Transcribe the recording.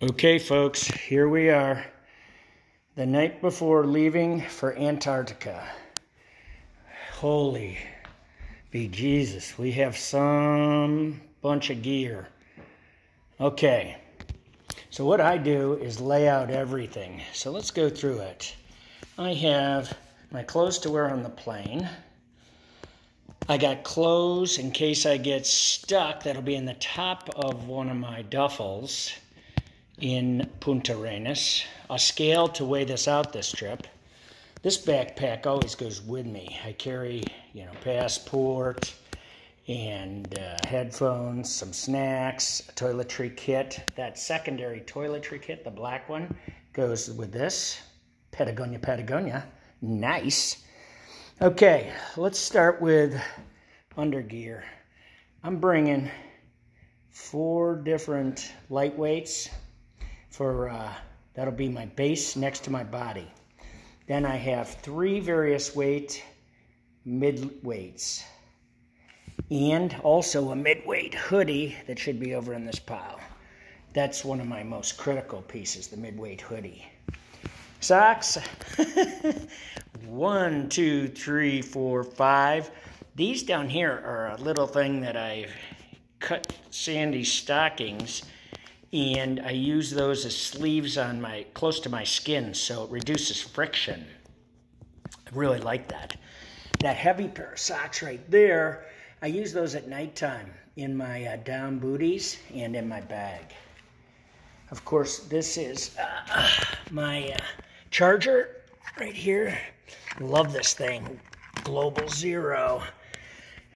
Okay, folks, here we are. The night before leaving for Antarctica. Holy be Jesus, we have some bunch of gear. Okay, so what I do is lay out everything. So let's go through it. I have my clothes to wear on the plane. I got clothes in case I get stuck. That'll be in the top of one of my duffels in Punta Arenas. A scale to weigh this out this trip. This backpack always goes with me. I carry, you know, passport and uh, headphones, some snacks, a toiletry kit. That secondary toiletry kit, the black one, goes with this. Patagonia, Patagonia. Nice. Okay, let's start with undergear. I'm bringing four different lightweights for uh, that'll be my base next to my body. Then I have three various weight mid weights and also a mid-weight hoodie that should be over in this pile. That's one of my most critical pieces, the mid-weight hoodie. Socks. one, two, three, four, five. These down here are a little thing that I cut Sandy's stockings and I use those as sleeves on my close to my skin so it reduces friction. I really like that. That heavy pair of socks right there, I use those at nighttime in my uh, down booties and in my bag. Of course, this is uh, my uh, charger right here. Love this thing. Goal Zero.